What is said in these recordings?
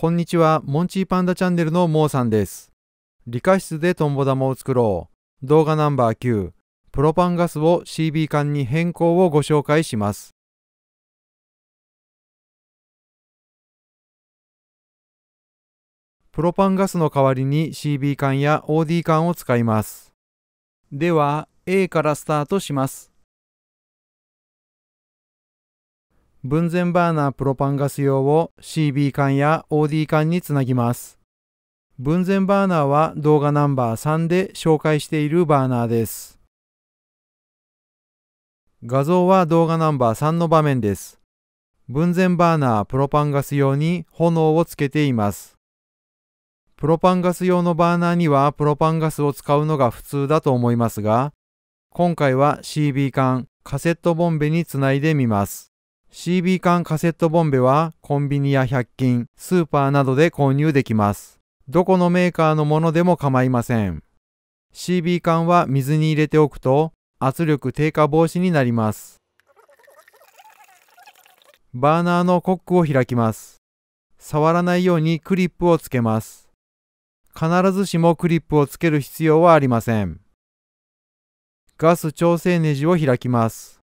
こんにちは、モンチーパンダチャンネルのモーさんです。理科室でトンボ玉を作ろう。動画ナンバー9、プロパンガスを CB 缶に変更をご紹介します。プロパンガスの代わりに CB 缶や OD 缶を使います。では、A からスタートします。ブンゼンバーナープロパンガス用を CB 缶や OD 缶につなぎます。ブンゼンバーナーは動画ナンバー3で紹介しているバーナーです。画像は動画ナンバー3の場面です。ブンゼンバーナープロパンガス用に炎をつけています。プロパンガス用のバーナーにはプロパンガスを使うのが普通だと思いますが、今回は CB 缶カセットボンベにつないでみます。CB 缶カセットボンベはコンビニや100均、スーパーなどで購入できます。どこのメーカーのものでも構いません。CB 缶は水に入れておくと圧力低下防止になります。バーナーのコックを開きます。触らないようにクリップをつけます。必ずしもクリップをつける必要はありません。ガス調整ネジを開きます。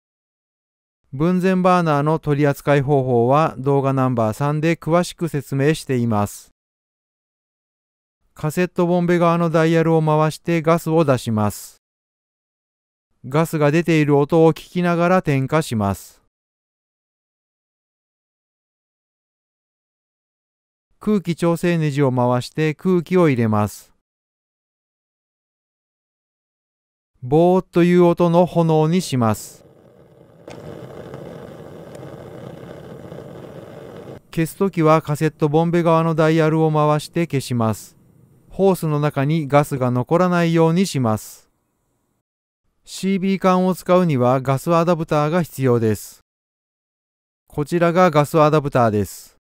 分前バーナーの取り扱い方法は動画ナンバー3で詳しく説明しています。カセットボンベ側のダイヤルを回してガスを出します。ガスが出ている音を聞きながら点火します。空気調整ネジを回して空気を入れます。ボーという音の炎にします。消すときはカセットボンベ側のダイヤルを回して消します。ホースの中にガスが残らないようにします。CB 缶を使うにはガスアダプターが必要です。こちらがガスアダプターです。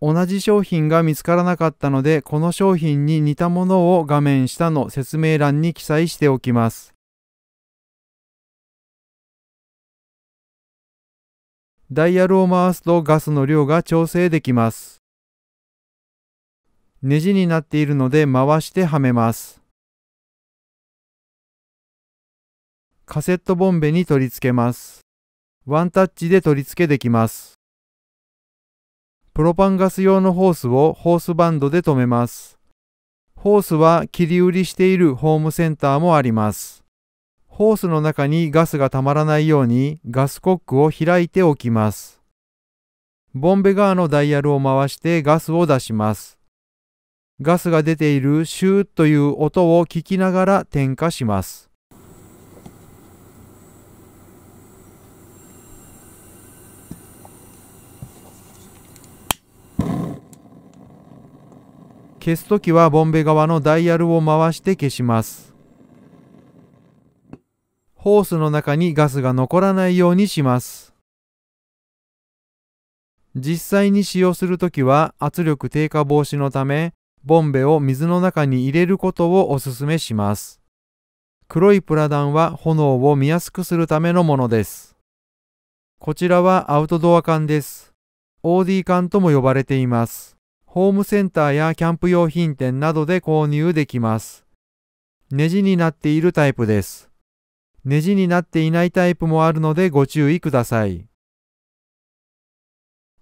同じ商品が見つからなかったので、この商品に似たものを画面下の説明欄に記載しておきます。ダイヤルを回すとガスの量が調整できます。ネジになっているので回してはめます。カセットボンベに取り付けます。ワンタッチで取り付けできます。プロパンガス用のホースをホースバンドで留めます。ホースは切り売りしているホームセンターもあります。ホースの中にガスがたまらないようにガスコックを開いておきます。ボンベ側のダイヤルを回してガスを出します。ガスが出ているシューという音を聞きながら点火します。消すときはボンベ側のダイヤルを回して消します。ホースの中にガスが残らないようにします。実際に使用するときは圧力低下防止のため、ボンベを水の中に入れることをお勧めします。黒いプラダンは炎を見やすくするためのものです。こちらはアウトドア缶です。OD 缶とも呼ばれています。ホームセンターやキャンプ用品店などで購入できます。ネジになっているタイプです。ネジになっていないタイプもあるのでご注意ください。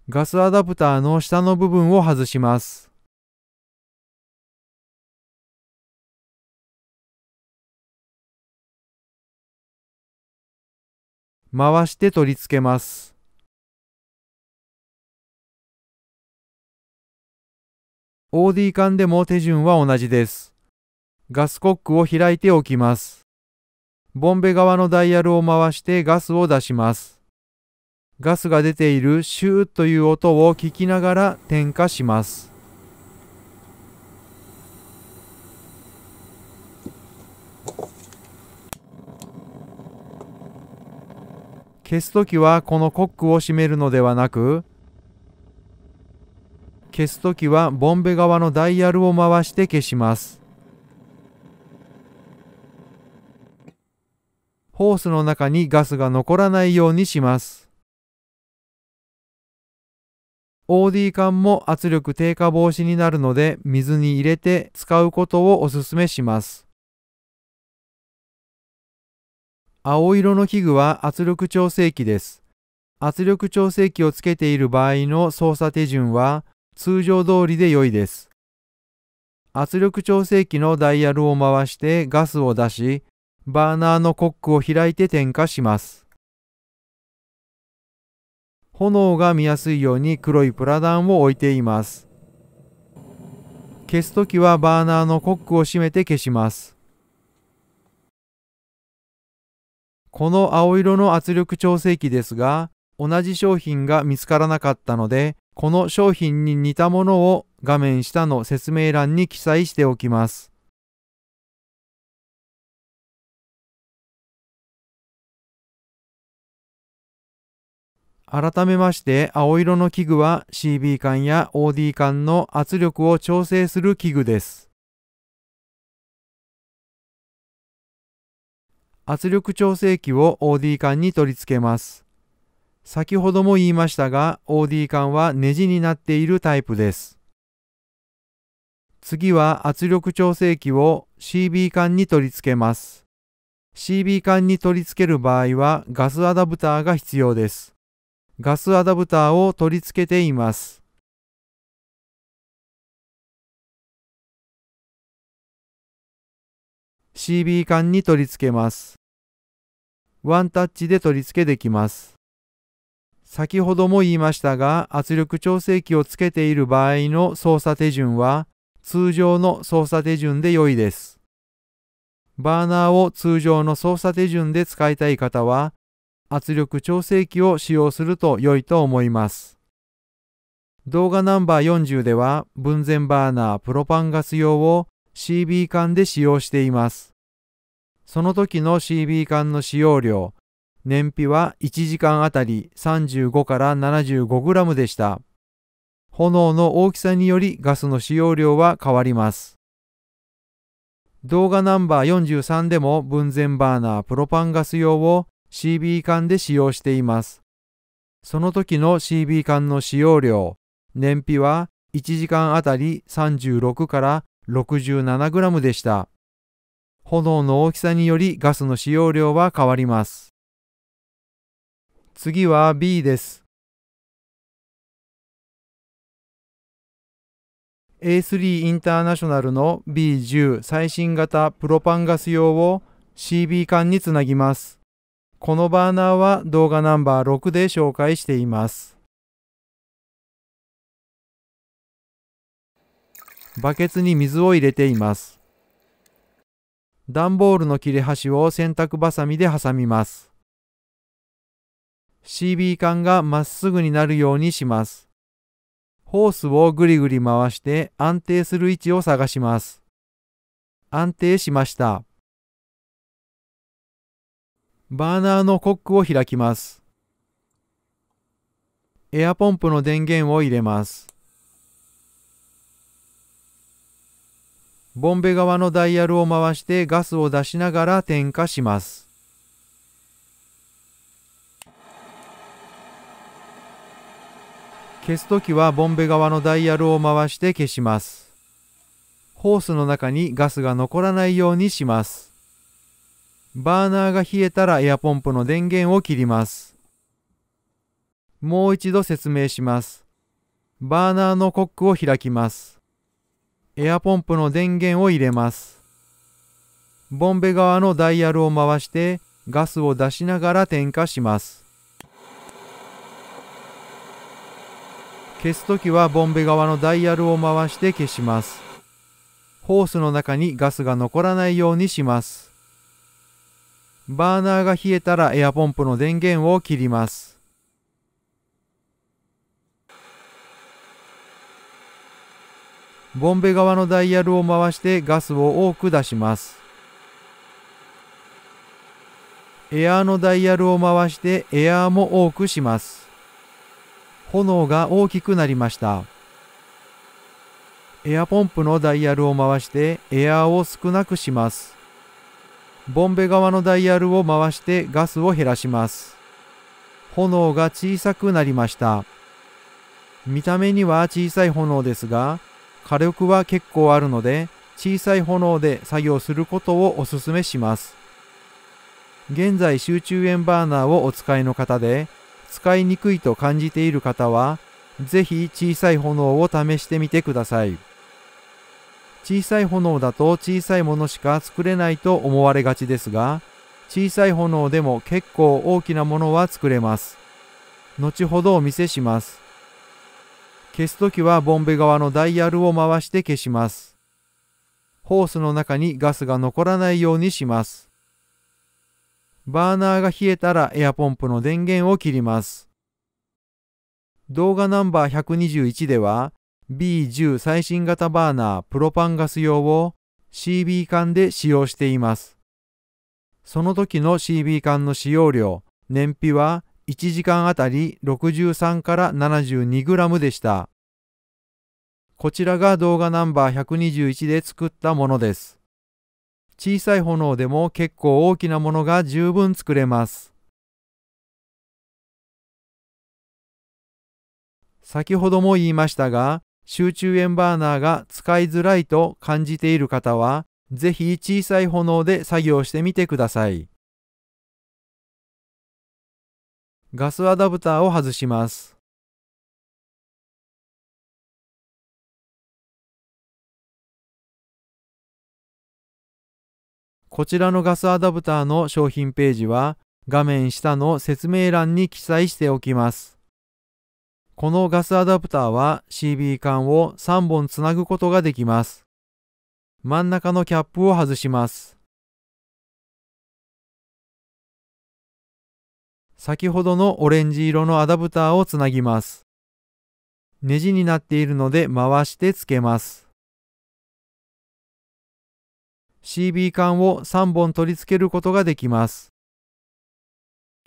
ガスアダプターの下の部分を外します。回して取り付けます。OD 缶でも手順は同じです。ガスコックを開いておきます。ボンベ側のダイヤルを回してガスを出します。ガスが出ているシューという音を聞きながら点火します。消すときはこのコックを閉めるのではなく、消すときはボンベ側のダイヤルを回して消します。ホースの中にガスが残らないようにします。OD 管も圧力低下防止になるので水に入れて使うことをお勧めします。青色の器具は圧力調整器です。圧力調整器をつけている場合の操作手順は通常通りで良いです。圧力調整器のダイヤルを回してガスを出し、バーナーのコックを開いて点火します。炎が見やすいように黒いプラダンを置いています。消すときはバーナーのコックを閉めて消します。この青色の圧力調整器ですが、同じ商品が見つからなかったので、この商品に似たものを画面下の説明欄に記載しておきます。改めまして青色の器具は CB 管や OD 管の圧力を調整する器具です。圧力調整器を OD 管に取り付けます。先ほども言いましたが OD 管はネジになっているタイプです。次は圧力調整器を CB 管に取り付けます。CB 管に取り付ける場合はガスアダプターが必要です。ガスアダプターを取り付けています。CB 管に取り付けます。ワンタッチで取り付けできます。先ほども言いましたが、圧力調整器をつけている場合の操作手順は、通常の操作手順で良いです。バーナーを通常の操作手順で使いたい方は、圧力調整器を使用すると良いと思います。動画ナンバー40では、分前バーナープロパンガス用を CB 管で使用しています。その時の CB 管の使用量、燃費は1時間あたり35から 75g でした。炎の大きさによりガスの使用量は変わります。動画ナンバー43でも分前バーナープロパンガス用を CB 管で使用しています。その時の CB 管の使用量、燃費は1時間あたり36から 67g でした。炎の大きさによりガスの使用量は変わります。次は B です。A3 インターナショナルの B10 最新型プロパンガス用を CB 管につなぎます。このバーナーは動画ナンバー6で紹介しています。バケツに水を入れています。段ボールの切れ端を洗濯バサミで挟みます。CB 管がまっすぐになるようにします。ホースをぐりぐり回して安定する位置を探します。安定しました。バーナーのコックを開きます。エアポンプの電源を入れます。ボンベ側のダイヤルを回してガスを出しながら点火します。消すときはボンベ側のダイヤルを回して消します。ホースの中にガスが残らないようにします。バーナーが冷えたらエアポンプの電源を切ります。もう一度説明します。バーナーのコックを開きます。エアポンプの電源を入れます。ボンベ側のダイヤルを回してガスを出しながら点火します。消すときはボンベ側のダイヤルを回して消します。ホースの中にガスが残らないようにします。バーナーが冷えたらエアポンプの電源を切ります。ボンベ側のダイヤルを回してガスを多く出します。エアーのダイヤルを回してエアーも多くします。炎が大きくなりました。エアポンプのダイヤルを回してエアーを少なくします。ボンベ側のダイヤルを回してガスを減らします。炎が小さくなりました。見た目には小さい炎ですが、火力は結構あるので、小さい炎で作業することをお勧めします。現在集中塩バーナーをお使いの方で、使いにくいと感じている方は、ぜひ小さい炎を試してみてください。小さい炎だと小さいものしか作れないと思われがちですが、小さい炎でも結構大きなものは作れます。後ほどお見せします。消すときはボンベ側のダイヤルを回して消します。ホースの中にガスが残らないようにします。バーナーが冷えたらエアポンプの電源を切ります。動画ナンバー121では B10 最新型バーナープロパンガス用を CB 缶で使用しています。その時の CB 缶の使用量、燃費は1時間あたり63から 72g でした。こちらが動画ナンバー121で作ったものです。小さい炎でも結構大きなものが十分作れます。先ほども言いましたが、集中塩バーナーが使いづらいと感じている方は、ぜひ小さい炎で作業してみてください。ガスアダプターを外します。こちらのガスアダプターの商品ページは画面下の説明欄に記載しておきます。このガスアダプターは CB 管を3本つなぐことができます。真ん中のキャップを外します。先ほどのオレンジ色のアダプターをつなぎます。ネジになっているので回してつけます。CB 管を3本取り付けることができます。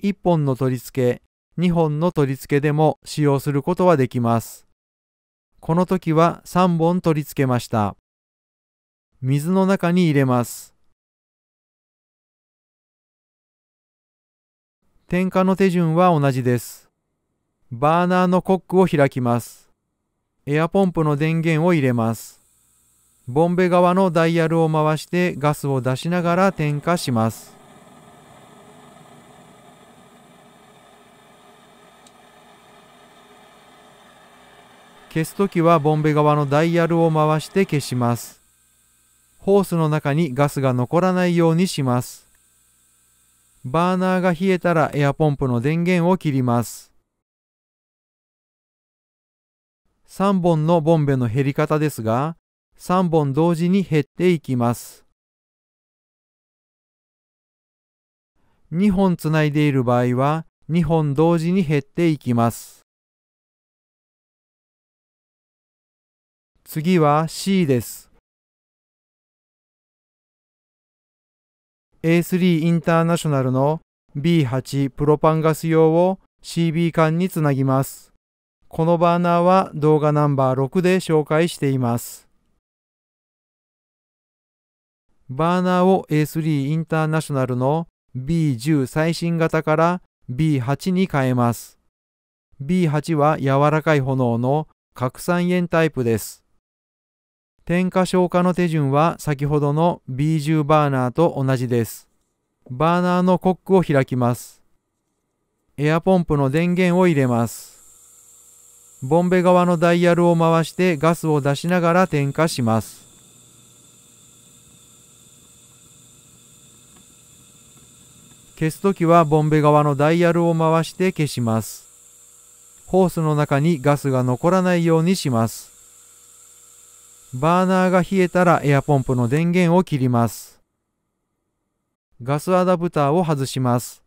1本の取り付け、2本の取り付けでも使用することはできます。この時は3本取り付けました。水の中に入れます。点火の手順は同じです。バーナーのコックを開きます。エアポンプの電源を入れます。ボンベ側のダイヤルを回してガスを出しながら点火します。消すときはボンベ側のダイヤルを回して消します。ホースの中にガスが残らないようにします。バーナーが冷えたらエアポンプの電源を切ります。3本のボンベの減り方ですが、3本同時に減っていきます。2本つないでいる場合は2本同時に減っていきます。次は C です。A3 インターナショナルの B8 プロパンガス用を CB 管につなぎます。このバーナーは動画ナンバー6で紹介しています。バーナーを A3 インターナショナルの B10 最新型から B8 に変えます。B8 は柔らかい炎の拡散塩タイプです。点火消火の手順は先ほどの B10 バーナーと同じです。バーナーのコックを開きます。エアポンプの電源を入れます。ボンベ側のダイヤルを回してガスを出しながら点火します。消すときはボンベ側のダイヤルを回して消します。ホースの中にガスが残らないようにします。バーナーが冷えたらエアポンプの電源を切ります。ガスアダプターを外します。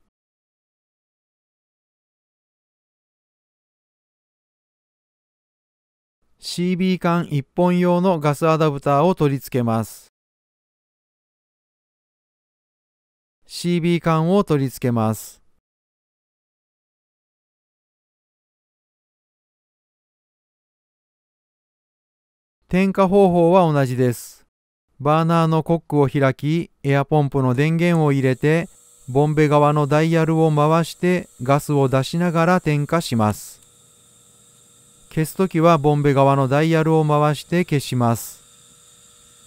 CB 管1本用のガスアダプターを取り付けます。CB 管を取り付けます。点火方法は同じです。バーナーのコックを開き、エアポンプの電源を入れて、ボンベ側のダイヤルを回してガスを出しながら点火します。消すときはボンベ側のダイヤルを回して消します。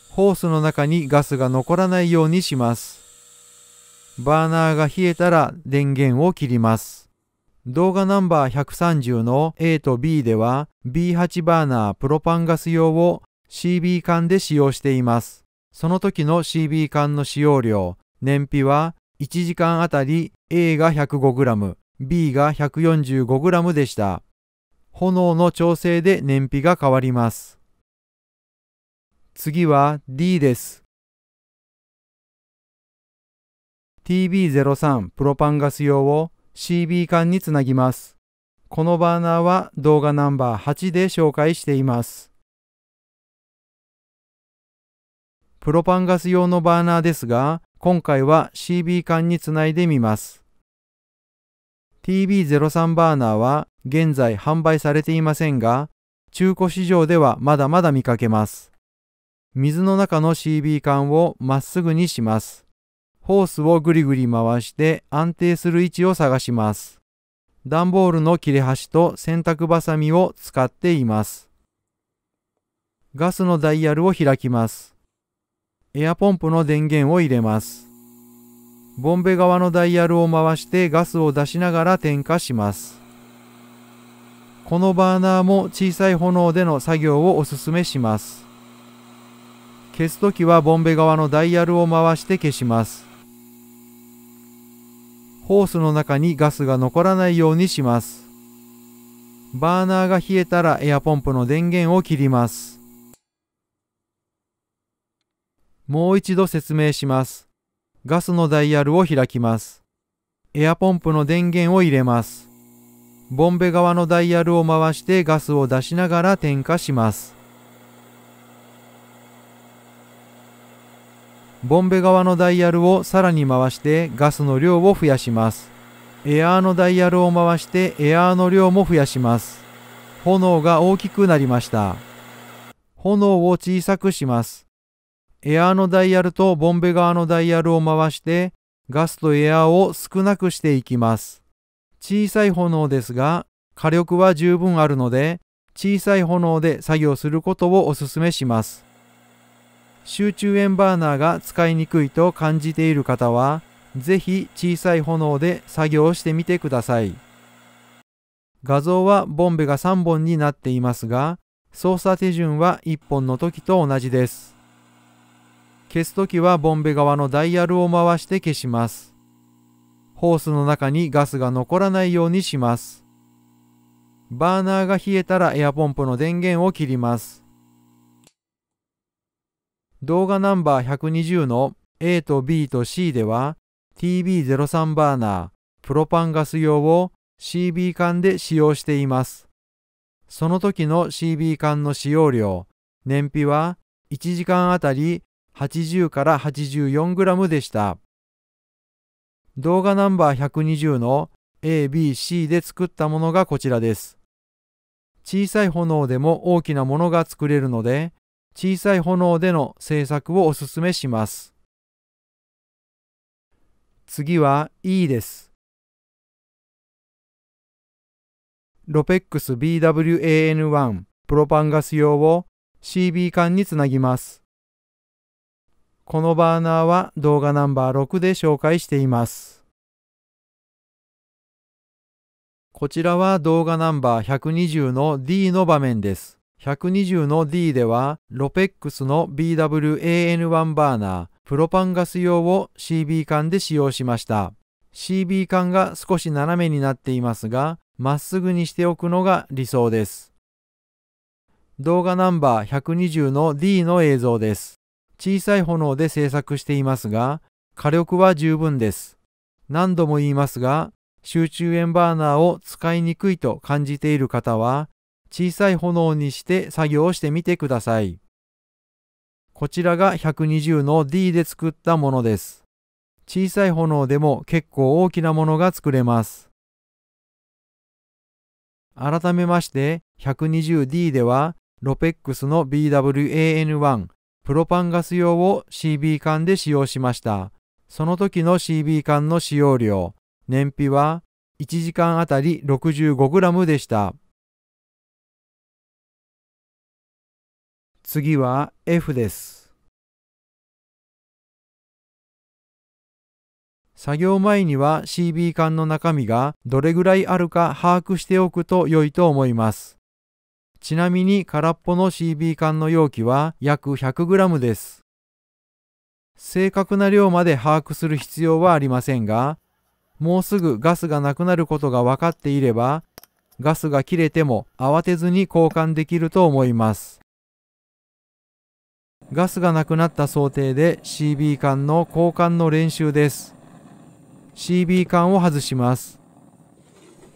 ホースの中にガスが残らないようにします。バーナーが冷えたら電源を切ります。動画ナンバー130の A と B では B8 バーナープロパンガス用を CB 缶で使用しています。その時の CB 缶の使用量、燃費は1時間あたり A が 105g、B が 145g でした。炎の調整で燃費が変わります。次は D です。TB03 プロパンガス用を CB 缶につなぎます。このバーナーは動画ナンバー8で紹介しています。プロパンガス用のバーナーですが、今回は CB 缶につないでみます。TB03 バーナーは現在販売されていませんが、中古市場ではまだまだ見かけます。水の中の CB 缶をまっすぐにします。ホースをぐりぐり回して安定する位置を探します。段ボールの切れ端と洗濯バサミを使っています。ガスのダイヤルを開きます。エアポンプの電源を入れます。ボンベ側のダイヤルを回してガスを出しながら点火します。このバーナーも小さい炎での作業をおすすめします。消すときはボンベ側のダイヤルを回して消します。ホースの中にガスが残らないようにします。バーナーが冷えたらエアポンプの電源を切ります。もう一度説明します。ガスのダイヤルを開きます。エアポンプの電源を入れます。ボンベ側のダイヤルを回してガスを出しながら点火します。ボンベ側のダイヤルをさらに回してガスの量を増やします。エアーのダイヤルを回してエアーの量も増やします。炎が大きくなりました。炎を小さくします。エアーのダイヤルとボンベ側のダイヤルを回してガスとエアーを少なくしていきます。小さい炎ですが火力は十分あるので小さい炎で作業することをお勧めします。集中円バーナーが使いにくいと感じている方はぜひ小さい炎で作業してみてください。画像はボンベが3本になっていますが操作手順は1本の時と同じです。消すときはボンベ側のダイヤルを回して消します。ホースの中にガスが残らないようにします。バーナーが冷えたらエアポンプの電源を切ります。動画ナンバー120の A と B と C では TB03 バーナー、プロパンガス用を CB 缶で使用しています。その時の CB 缶の使用量、燃費は1時間あたり80から 84g でした。動画ナンバー120の ABC で作ったものがこちらです。小さい炎でも大きなものが作れるので、小さい炎での製作をおすすめします。次は E です。ロペックス BWAN1 プロパンガス用を CB 管につなぎます。このバーナーは動画ナンバー6で紹介しています。こちらは動画ナンバー120の D の場面です。120の D では、ロペックスの BWAN1 バーナー、プロパンガス用を CB 管で使用しました。CB 管が少し斜めになっていますが、まっすぐにしておくのが理想です。動画ナンバー120の D の映像です。小さい炎で製作していますが、火力は十分です。何度も言いますが、集中円バーナーを使いにくいと感じている方は、小さい炎にして作業をしてみてください。こちらが120の D で作ったものです。小さい炎でも結構大きなものが作れます。改めまして 120D ではロペックスの BWAN1 プロパンガス用を CB 缶で使用しました。その時の CB 缶の使用量、燃費は1時間あたり 65g でした。次は F です。作業前には CB 缶の中身がどれぐらいあるか把握しておくと良いと思います。ちなみに空っぽの CB 缶の容器は約 100g です。正確な量まで把握する必要はありませんが、もうすぐガスがなくなることが分かっていれば、ガスが切れても慌てずに交換できると思います。ガスがなくなった想定で CB 缶の交換の練習です。CB 缶を外します。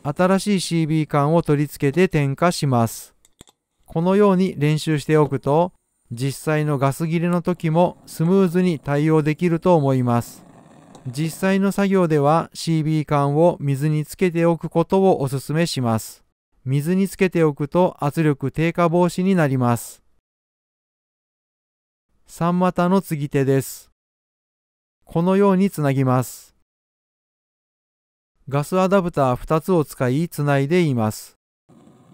新しい CB 缶を取り付けて点火します。このように練習しておくと、実際のガス切れの時もスムーズに対応できると思います。実際の作業では CB 缶を水につけておくことをお勧めします。水につけておくと圧力低下防止になります。3股の継ぎ手です。このようにつなぎます。ガスアダプター2つを使いつないでいます。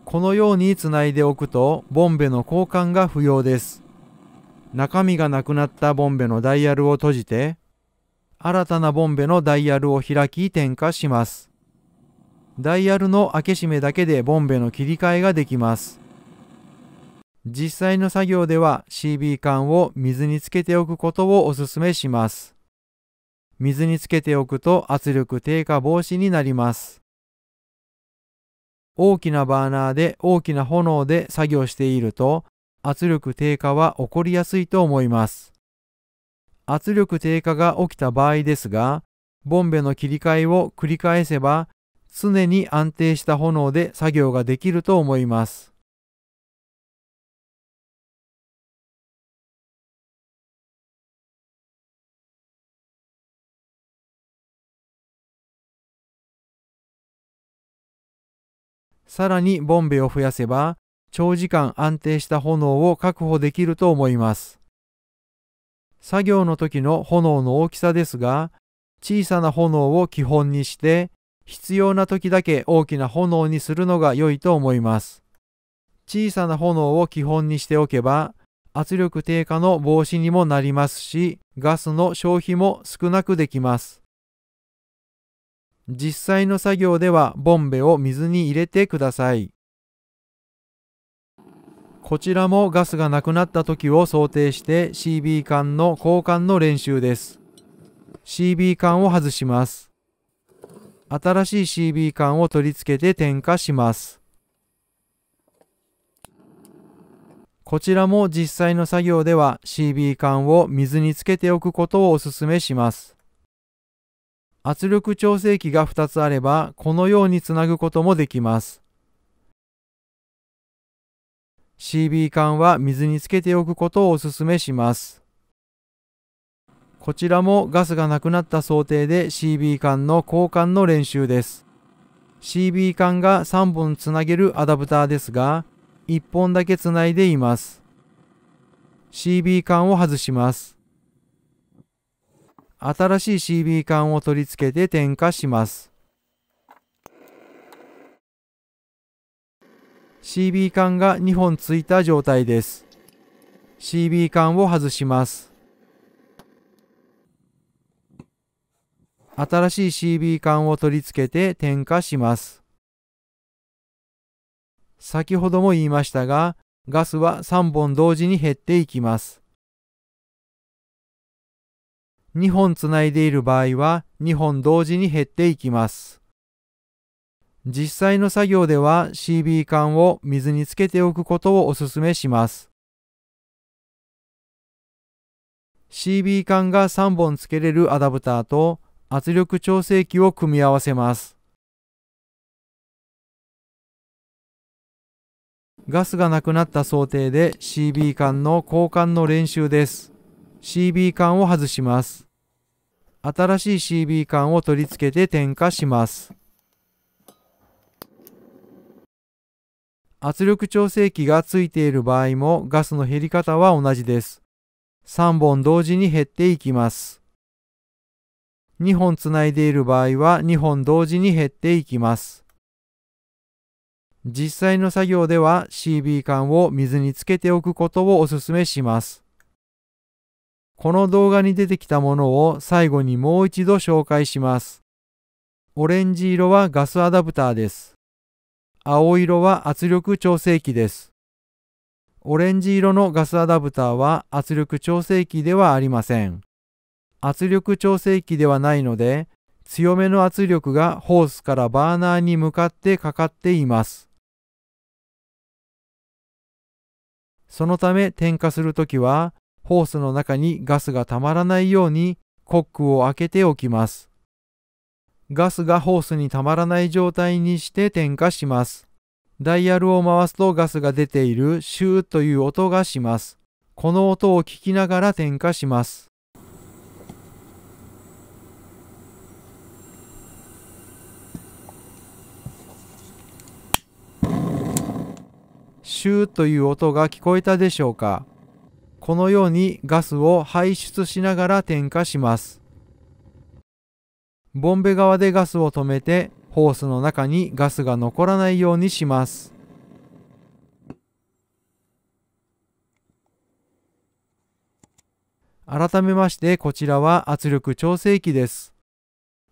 このようにつないでおくとボンベの交換が不要です。中身がなくなったボンベのダイヤルを閉じて新たなボンベのダイヤルを開き点火します。ダイヤルの開け閉めだけでボンベの切り替えができます。実際の作業では CB 缶を水につけておくことをお勧めします。水につけておくと圧力低下防止になります。大きなバーナーで大きな炎で作業していると圧力低下は起こりやすいと思います。圧力低下が起きた場合ですが、ボンベの切り替えを繰り返せば、常に安定した炎で作業ができると思います。さらにボンベを増やせば、長時間安定した炎を確保できると思います。作業の時の炎の大きさですが、小さな炎を基本にして、必要な時だけ大きな炎にするのが良いと思います。小さな炎を基本にしておけば、圧力低下の防止にもなりますし、ガスの消費も少なくできます。実際の作業ではボンベを水に入れてください。こちらもガスがなくなった時を想定して CB 缶の交換の練習です。CB 缶を外します。新しい CB 缶を取り付けて点火します。こちらも実際の作業では CB 缶を水につけておくことをお勧めします。圧力調整器が2つあればこのようにつなぐこともできます。CB 缶は水につけておくことをお勧めします。こちらもガスがなくなった想定で CB 缶の交換の練習です。CB 缶が3本つなげるアダプターですが、1本だけつないでいます。CB 缶を外します。新しい CB 缶を取り付けて点火します。CB 缶が2本ついた状態です。CB 缶を外します。新しい CB 缶を取り付けて点火します。先ほども言いましたが、ガスは3本同時に減っていきます。2本つないでいる場合は2本同時に減っていきます。実際の作業では CB 缶を水につけておくことをお勧めします。CB 缶が3本つけれるアダプターと圧力調整器を組み合わせます。ガスがなくなった想定で CB 缶の交換の練習です。CB 缶を外します。新しい CB 缶を取り付けて点火します。圧力調整器がついている場合もガスの減り方は同じです。3本同時に減っていきます。2本つないでいる場合は2本同時に減っていきます。実際の作業では CB 缶を水につけておくことをお勧めします。この動画に出てきたものを最後にもう一度紹介します。オレンジ色はガスアダプターです。青色は圧力調整器です。オレンジ色のガスアダプターは圧力調整器ではありません。圧力調整器ではないので、強めの圧力がホースからバーナーに向かってかかっています。そのため点火するときは、ホースの中にガスがたまらないようにコックを開けておきます。ガスがホースにたまらない状態にして点火します。ダイヤルを回すとガスが出ているシューという音がします。この音を聞きながら点火します。シューという音が聞こえたでしょうか？このようにガスを排出しながら点火します。ボンベ側でガスを止めてホースの中にガスが残らないようにします。改めましてこちらは圧力調整器です。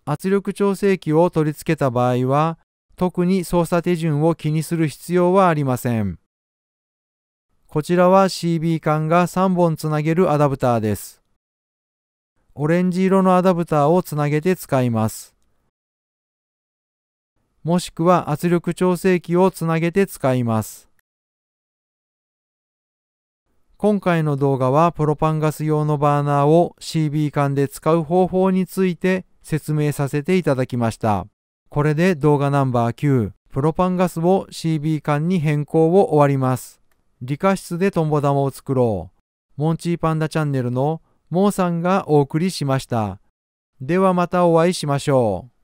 圧力調整器を取り付けた場合は特に操作手順を気にする必要はありません。こちらは CB 管が3本つなげるアダプターです。オレンジ色のアダプターをつなげて使います。もしくは圧力調整器をつなげて使います。今回の動画はプロパンガス用のバーナーを CB 管で使う方法について説明させていただきました。これで動画ナンバー9、プロパンガスを CB 管に変更を終わります。理科室でトンボ玉を作ろう。モンチーパンダチャンネルのモーさんがお送りしました。ではまたお会いしましょう。